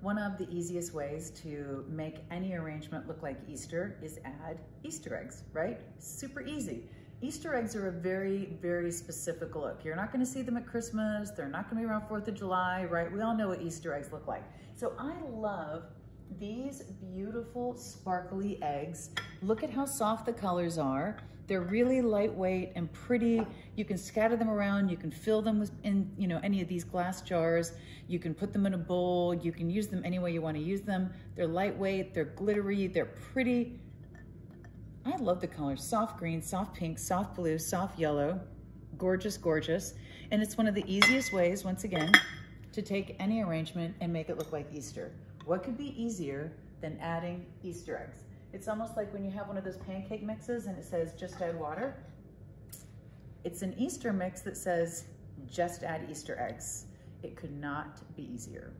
One of the easiest ways to make any arrangement look like Easter is add Easter eggs, right? Super easy. Easter eggs are a very, very specific look. You're not gonna see them at Christmas. They're not gonna be around 4th of July, right? We all know what Easter eggs look like. So I love these beautiful sparkly eggs. Look at how soft the colors are. They're really lightweight and pretty. You can scatter them around. You can fill them with in you know any of these glass jars. You can put them in a bowl. You can use them any way you want to use them. They're lightweight. They're glittery. They're pretty. I love the colors. Soft green, soft pink, soft blue, soft yellow. Gorgeous, gorgeous. And it's one of the easiest ways, once again, to take any arrangement and make it look like Easter. What could be easier than adding Easter eggs? It's almost like when you have one of those pancake mixes and it says just add water. It's an Easter mix that says just add Easter eggs. It could not be easier.